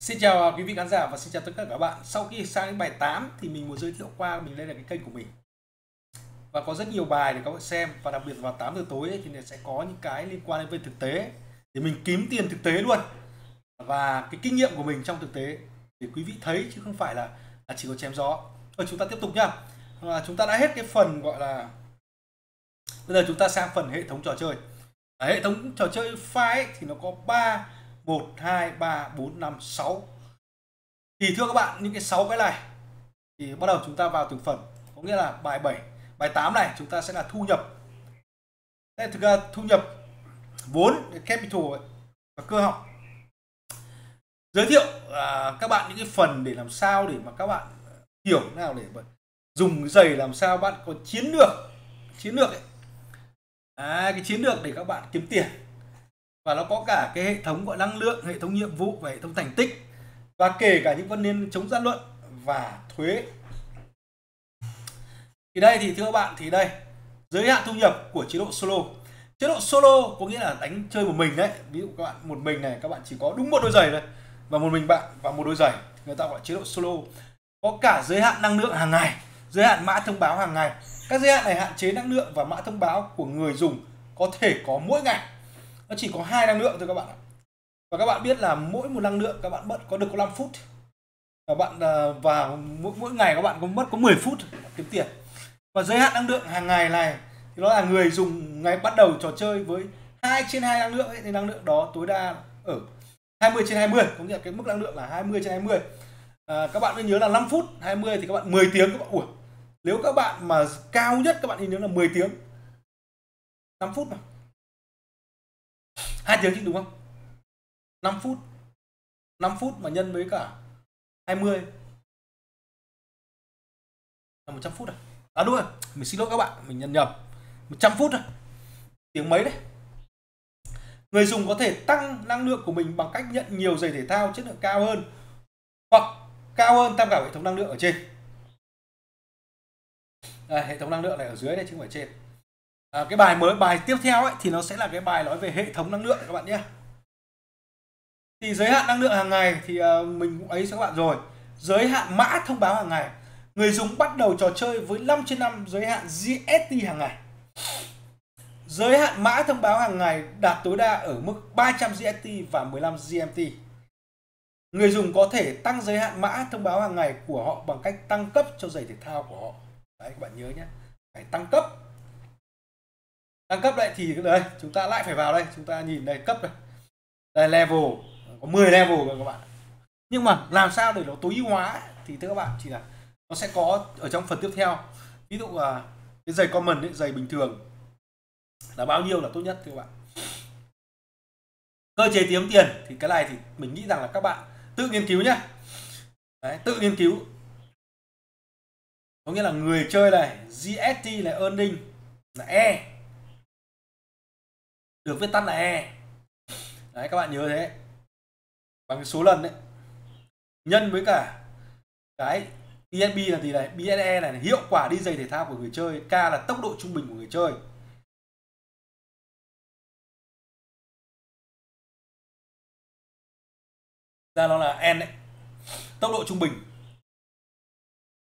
Xin chào quý vị khán giả và xin chào tất cả các bạn. Sau khi sang đến bài 8 thì mình muốn giới thiệu qua mình lên là cái kênh của mình. Và có rất nhiều bài để các bạn xem và đặc biệt vào 8 giờ tối ấy, thì sẽ có những cái liên quan đến về thực tế để mình kiếm tiền thực tế luôn. Và cái kinh nghiệm của mình trong thực tế để quý vị thấy chứ không phải là, là chỉ có chém gió. Rồi chúng ta tiếp tục nhá. À, chúng ta đã hết cái phần gọi là bây giờ chúng ta sang phần hệ thống trò chơi. À, hệ thống trò chơi file ấy, thì nó có 3 1 2 3 4 5 6 thì thưa các bạn những cái 6 cái này thì bắt đầu chúng ta vào từng phần. Có nghĩa là bài 7 bài 8 này chúng ta sẽ là thu nhập. Đây, thực ra thu nhập vốn capital ấy, và cơ học. Giới thiệu à, các bạn những cái phần để làm sao để mà các bạn à, hiểu nào để mà dùng giày làm sao bạn có chiến lược chiến lược ấy. À, cái chiến lược để các bạn kiếm tiền và nó có cả cái hệ thống gọi năng lượng, hệ thống nhiệm vụ và hệ thống thành tích. Và kể cả những vấn đề chống gian luận và thuế. Thì đây thì thưa các bạn, thì đây. Giới hạn thu nhập của chế độ solo. Chế độ solo có nghĩa là đánh chơi một mình đấy. Ví dụ các bạn, một mình này, các bạn chỉ có đúng một đôi giày thôi. Và một mình bạn và một đôi giày. Người ta gọi chế độ solo. Có cả giới hạn năng lượng hàng ngày, giới hạn mã thông báo hàng ngày. Các giới hạn này hạn chế năng lượng và mã thông báo của người dùng có thể có mỗi ngày nó chỉ có hai năng lượng thôi các bạn ạ. Và các bạn biết là mỗi một năng lượng các bạn bận có được có 5 phút. Và bạn à, và mỗi, mỗi ngày các bạn có mất có 10 phút kiếm tiền. Và giới hạn năng lượng hàng ngày này thì nó là người dùng ngày bắt đầu trò chơi với hai trên hai năng lượng ấy, thì năng lượng đó tối đa ở 20 trên 20 có nghĩa là cái mức năng lượng là 20 trên 20 à, các bạn nên nhớ là 5 phút 20 thì các bạn 10 tiếng các bạn ủa nếu các bạn mà cao nhất các bạn nên nhớ là 10 tiếng. 5 phút mà hai tiếng chứ đúng không? 5 phút. 5 phút mà nhân với cả 20 là 100 phút à? À đúng rồi. Mình xin lỗi các bạn mình nhận nhầm. 100 phút rồi tiếng mấy đấy? Người dùng có thể tăng năng lượng của mình bằng cách nhận nhiều giày thể thao chất lượng cao hơn hoặc cao hơn tham khảo hệ thống năng lượng ở trên. Đây, hệ thống năng lượng này ở dưới đây chứ không phải trên à, cái bài mới bài tiếp theo ấy thì nó sẽ là cái bài nói về hệ thống năng lượng các bạn nhé. Thì giới hạn năng lượng hàng ngày thì uh, mình cũng ấy cho các bạn rồi. Giới hạn mã thông báo hàng ngày. Người dùng bắt đầu trò chơi với 5 trên 5 giới hạn GST hàng ngày. Giới hạn mã thông báo hàng ngày đạt tối đa ở mức 300 GST và 15 GMT người dùng có thể tăng giới hạn mã thông báo hàng ngày của họ bằng cách tăng cấp cho giày thể thao của họ. Đấy các bạn nhớ nhé. Phải tăng cấp tăng cấp đây thì đây chúng ta lại phải vào đây chúng ta nhìn đây cấp đây. Đây level có 10 level rồi các bạn. Nhưng mà làm sao để nó tối ưu hóa thì thưa các bạn chỉ là nó sẽ có ở trong phần tiếp theo. Ví dụ là cái giày common ấy, giày bình thường là bao nhiêu là tốt nhất thưa các bạn? Cơ chế kiếm tiền thì cái này thì mình nghĩ rằng là các bạn tự nghiên cứu nhé Đấy, tự nghiên cứu. Có nghĩa là người chơi này GST là earning là E được viết tắt là E. Đấy, các bạn nhớ thế. Bằng số lần đấy. Nhân với cả cái BNB là gì này? BNE này hiệu quả đi giày thể thao của người chơi. K là tốc độ trung bình của người chơi. Ra nó là N đấy. Tốc độ trung bình.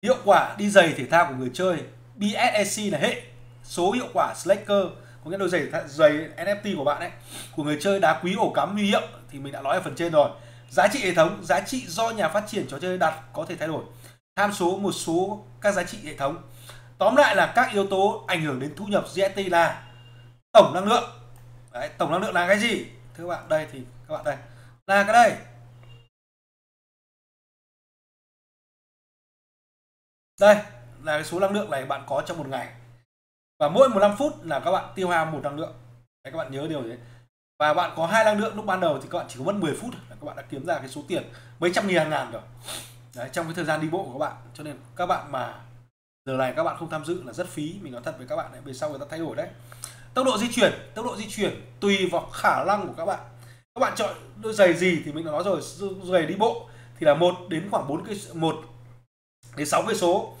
Hiệu quả đi giày thể thao của người chơi. BSEC là hệ số hiệu quả Slacker có nghĩa đôi giày giày NFT của bạn ấy của người chơi đá quý ổ cắm huy hiệu thì mình đã nói ở phần trên rồi. Giá trị hệ thống giá trị do nhà phát triển trò chơi đặt có thể thay đổi. Tham số một số các giá trị hệ thống. Tóm lại là các yếu tố ảnh hưởng đến thu nhập GST là tổng năng lượng. Đấy, tổng năng lượng là cái gì? Thưa các bạn đây thì các bạn đây là cái đây. Đây là cái số năng lượng này bạn có trong một ngày và mỗi 15 phút là các bạn tiêu hao một năng lượng. Đấy, các bạn nhớ điều đấy. Và bạn có hai năng lượng lúc ban đầu thì các bạn chỉ có mất 10 phút là các bạn đã kiếm ra cái số tiền mấy trăm nghìn hàng ngàn rồi. Đấy, trong cái thời gian đi bộ của các bạn. Cho nên các bạn mà giờ này các bạn không tham dự là rất phí. Mình nói thật với các bạn đấy về sau người ta thay đổi đấy. Tốc độ di chuyển tốc độ di chuyển tùy vào khả năng của các bạn. Các bạn chọn đôi giày gì thì mình đã nói rồi giày đi bộ thì là một đến khoảng bốn cái một đến sáu cây số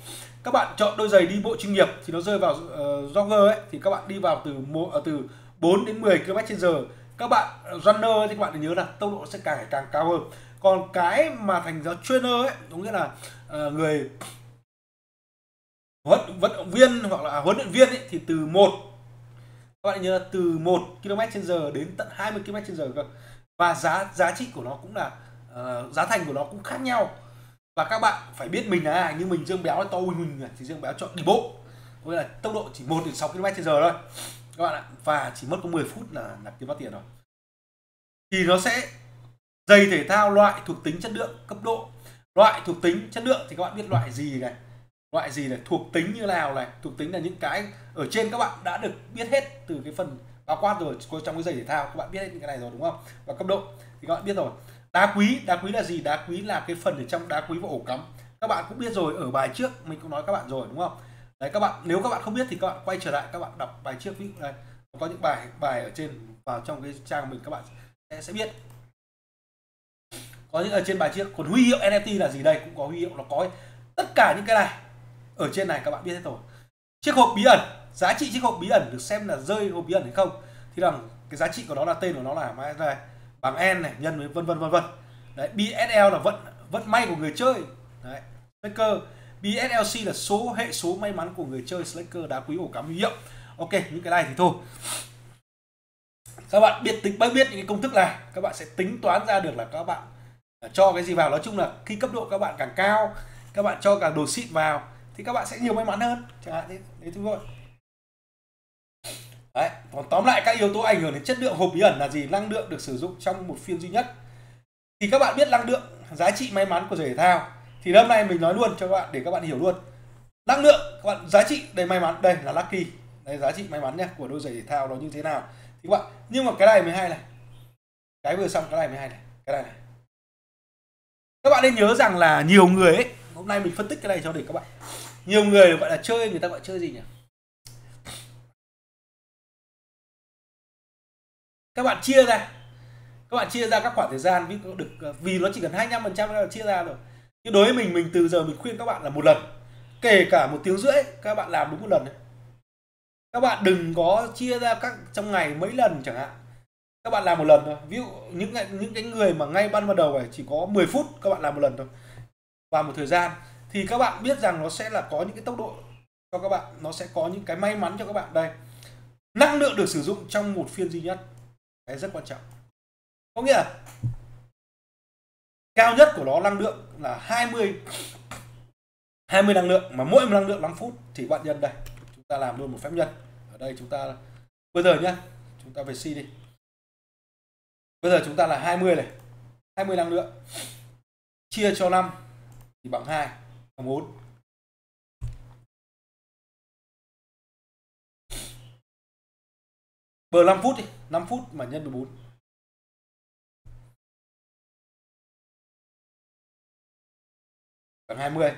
các bạn chọn đôi giày đi bộ chuyên nghiệp thì nó rơi vào uh, jogger ấy thì các bạn đi vào từ một uh, ờ, từ 4 đến 10 km trên giờ. Các bạn ờ, runner thì các bạn nhớ là tốc độ sẽ càng ngày càng cao hơn. Còn cái mà thành giáo trainer ấy có nghĩa là uh, người huấn vận động viên hoặc là huấn luyện viên ấy, thì từ một các bạn nhớ là từ 1 km trên giờ đến tận 20 km trên giờ cơ. Và giá giá trị của nó cũng là uh, giá thành của nó cũng khác nhau và các bạn phải biết mình là ai như mình dương béo là to huỳnh huỳnh à, thì dương béo chọn đi bộ. Có nghĩa là tốc độ chỉ 1 đến 6 km trên giờ thôi. Các bạn ạ, và chỉ mất có 10 phút là là kiếm bắt tiền rồi. Thì nó sẽ giày thể thao loại thuộc tính chất lượng, cấp độ. Loại thuộc tính chất lượng thì các bạn biết loại gì này. Loại gì này? Thuộc tính như nào này? Thuộc tính là những cái ở trên các bạn đã được biết hết từ cái phần bao quát rồi trong cái giày thể thao, các bạn biết hết những cái này rồi, đúng không? Và cấp độ, thì các bạn biết rồi đá quý đá quý là gì? Đá quý là cái phần ở trong đá quý và ổ cắm. Các bạn cũng biết rồi ở bài trước mình cũng nói các bạn rồi đúng không? Đấy các bạn nếu các bạn không biết thì các bạn quay trở lại các bạn đọc bài trước ví dụ đây. Có những bài bài ở trên vào trong cái trang mình các bạn sẽ, sẽ biết. Có những ở trên bài trước còn huy hiệu NFT là gì đây? Cũng có huy hiệu nó có tất cả những cái này ở trên này các bạn biết hết rồi. Chiếc hộp bí ẩn giá trị chiếc hộp bí ẩn được xem là rơi hộp bí ẩn hay không? Thì rằng cái giá trị của nó là tên của nó là mai đây bằng n này, nhân với vân vân vân vân. Đấy BSL là vận vận may của người chơi. Đấy, Slacker. BSLC là số, hệ số may mắn của người chơi, Slacker đá quý ổ cắm huy hiệu. Ok, những cái này thì thôi. Các bạn biết tính biết những cái công thức này. Các bạn sẽ tính toán ra được là các bạn à, cho cái gì vào. Nói chung là khi cấp độ các bạn càng cao, các bạn cho càng đồ xịn vào, thì các bạn sẽ nhiều may mắn hơn. Chẳng hạn thế đấy thôi đấy, còn tóm lại các yếu tố ảnh hưởng đến chất lượng hộp bí ẩn là gì? Năng lượng được sử dụng trong một phiên duy nhất. Thì các bạn biết năng lượng giá trị may mắn của giải thể thao. Thì hôm nay mình nói luôn cho các bạn để các bạn hiểu luôn. Năng lượng các bạn, giá trị đây may mắn. Đây là lucky. Đây, giá trị may mắn nhé của đôi giày thể thao nó như thế nào. Thì các bạn, nhưng mà cái này mới hay này. Cái vừa xong, cái này mới hay này. Cái này này. Các bạn nên nhớ rằng là nhiều người ấy, hôm nay mình phân tích cái này cho để các bạn. Nhiều người gọi là chơi, người ta gọi chơi gì nhỉ? Các bạn chia ra. Các bạn chia ra các khoảng thời gian, ví được, vì nó chỉ cần 25 phần trăm là chia ra rồi. Nhưng đối với mình mình từ giờ mình khuyên các bạn là một lần. Kể cả một tiếng rưỡi, các bạn làm đúng một lần đấy. Các bạn đừng có chia ra các, trong ngày mấy lần chẳng hạn. Các bạn làm một lần thôi. Ví dụ những những cái người mà ngay ban ban đầu này chỉ có 10 phút, các bạn làm một lần thôi. Và một thời gian. Thì các bạn biết rằng nó sẽ là có những cái tốc độ cho các bạn. Nó sẽ có những cái may mắn cho các bạn. Đây. Năng lượng được sử dụng trong một phiên duy nhất cái rất quan trọng. Có nghĩa là cao nhất của nó năng lượng là 20 20 năng lượng mà mỗi một năng lượng 5 phút thì bạn nhân đây. Chúng ta làm luôn một phép nhân. Ở đây chúng ta, bây giờ nhá, chúng ta về si đi. Bây giờ chúng ta là 20 này. 20 năng lượng. Chia cho 5 thì bằng 2 bằng 4 bờ 5 phút đi 5 phút mà nhân 14 bằng 20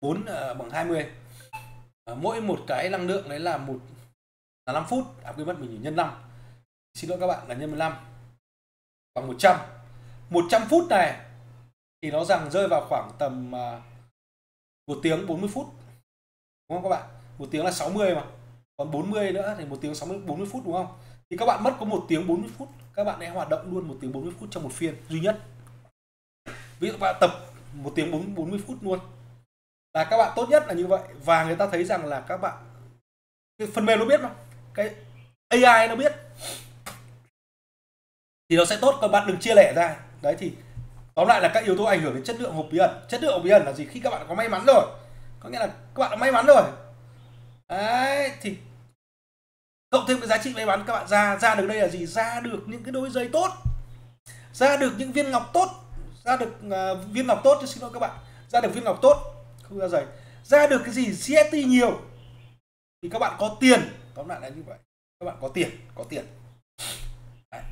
4 uh, bằng 20 uh, à, mỗi một cái năng lượng đấy là một là 5 phút. À quên mất mình nhân 5 xin lỗi các bạn là nhân 15 bằng 100 100 phút này thì nó rằng rơi vào khoảng tầm à, uh, 1 tiếng 40 phút. Đúng không các bạn? Một tiếng là 60 mà còn 40 nữa thì một tiếng 60 40 phút đúng không? Thì các bạn mất có một tiếng 40 phút các bạn hãy hoạt động luôn một tiếng 40 phút trong một phiên duy nhất. Ví dụ bạn tập một tiếng 40, 40 phút luôn. Là các bạn tốt nhất là như vậy. Và người ta thấy rằng là các bạn cái phần mềm nó biết mà. Cái AI nó biết. Thì nó sẽ tốt còn bạn đừng chia lẻ ra. Đấy thì tóm lại là các yếu tố ảnh hưởng đến chất lượng hộp bí ẩn. Chất lượng hộp bí ẩn là gì? Khi các bạn có may mắn rồi. Có nghĩa là các bạn đã may mắn rồi đấy thì cộng thêm cái giá trị may mắn các bạn ra ra được đây là gì? Ra được những cái đôi giày tốt ra được những viên ngọc tốt ra được uh, viên ngọc tốt xin lỗi các bạn ra được viên ngọc tốt không ra giày. Ra được cái gì? CST nhiều. Thì các bạn có tiền tóm lại là như vậy. Các bạn có tiền có tiền. Đấy.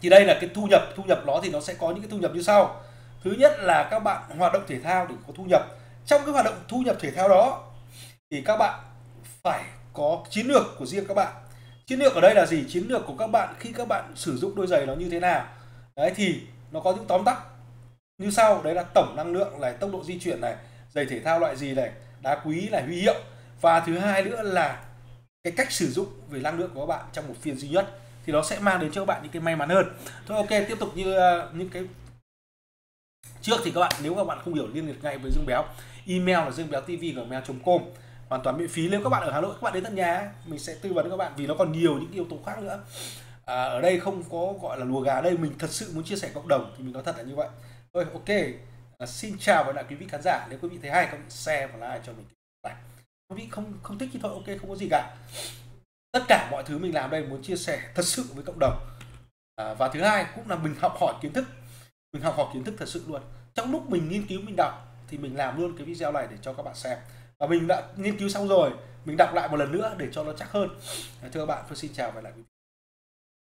thì đây là cái thu nhập thu nhập nó thì nó sẽ có những cái thu nhập như sau. Thứ nhất là các bạn hoạt động thể thao để có thu nhập. Trong cái hoạt động thu nhập thể thao đó thì các bạn phải có chiến lược của riêng các bạn. Chiến lược ở đây là gì? Chiến lược của các bạn khi các bạn sử dụng đôi giày nó như thế nào. Đấy thì nó có những tóm tắt. Như sau đấy là tổng năng lượng này tốc độ di chuyển này giày thể thao loại gì này đá quý này huy hiệu. Và thứ hai nữa là cái cách sử dụng về năng lượng của các bạn trong một phiên duy nhất. Thì nó sẽ mang đến cho các bạn những cái may mắn hơn. Thôi ok tiếp tục như uh, những cái trước thì các bạn nếu các bạn không hiểu liên lạc ngay với dương béo email là dương béo tv gmail.com hoàn toàn miễn phí. Nếu các bạn ở hà nội các bạn đến tận nhà mình sẽ tư vấn các bạn vì nó còn nhiều những yếu tố khác nữa. À, ở đây không có gọi là lùa gà đây mình thật sự muốn chia sẻ cộng đồng thì mình nói thật là như vậy. Thôi ok. À, xin chào và lại quý vị khán giả. Nếu quý vị thấy hay các bạn share và like cho mình. Quý vị không không thích thì thôi ok không có gì cả. Tất cả mọi thứ mình làm đây muốn chia sẻ thật sự với cộng đồng. À, và thứ hai cũng là mình học hỏi kiến thức. Mình học hỏi kiến thức thật sự luôn. Trong lúc mình nghiên cứu mình đọc thì mình làm luôn cái video này để cho các bạn xem và mình đã nghiên cứu xong rồi, mình đọc lại một lần nữa để cho nó chắc hơn. Thưa các bạn tôi xin chào và lại.